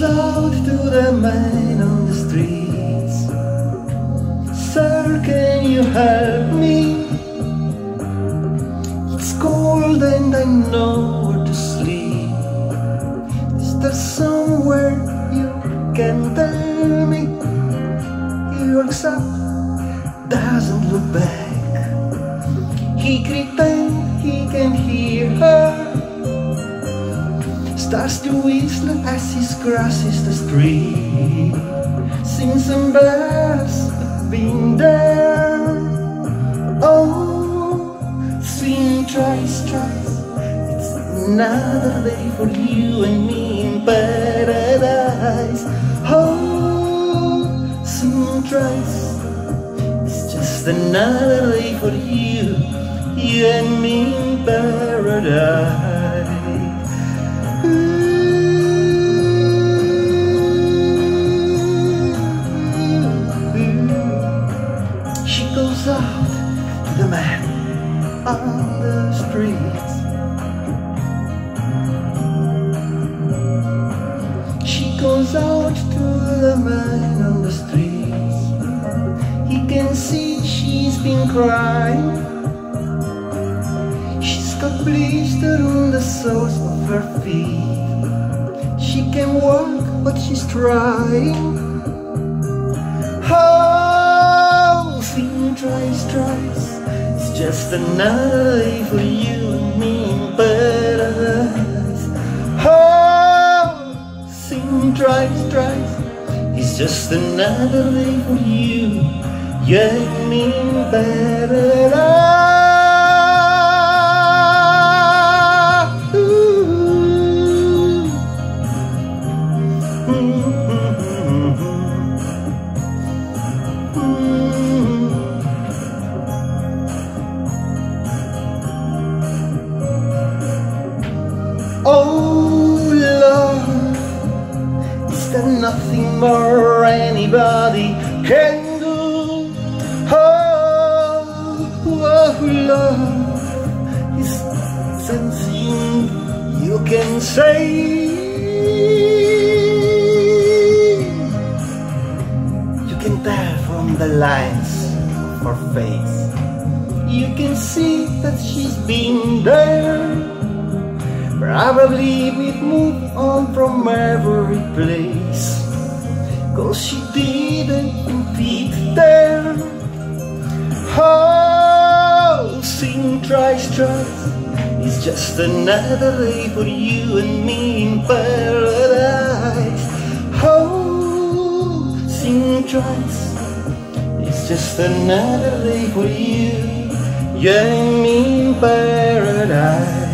goes out to the man on the streets Sir, can you help me? It's cold and I know where to sleep Is there somewhere you can tell me? He walks up, doesn't look back He pretends he can hear her starts to whistle as he crosses the street. Sings have been there. Oh, swing twice, twice. It's another day for you and me in paradise. Oh, swing twice. It's just another day for you, you and me in paradise. On the streets. She goes out to the man on the streets. He can see she's been crying. She's got blister on the soles of her feet. She can walk, but she's trying. Just another day for you and me in paradise. Oh, sing tries, tries. It's just another day for you, you and me in paradise. Nothing more anybody can do? Oh, oh love, is something you can say. You can tell from the lines of her face. You can see that she's been there. Probably we'd move on from every place. Cause she didn't fit there. Oh, sing tries, tries. It's just another day for you and me in paradise. Oh, sing tries. It's just another day for you, you and me in paradise.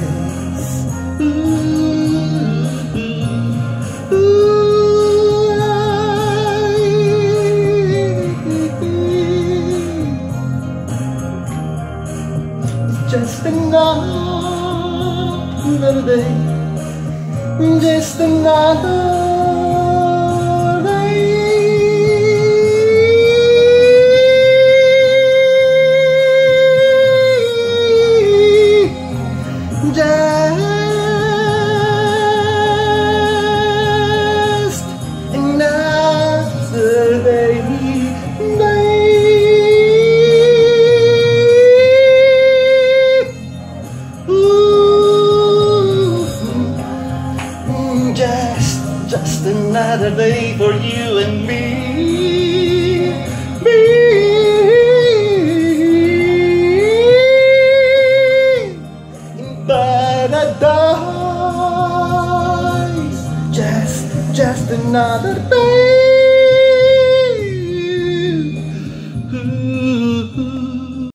Another day, just another another day.